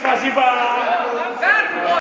Спасибо.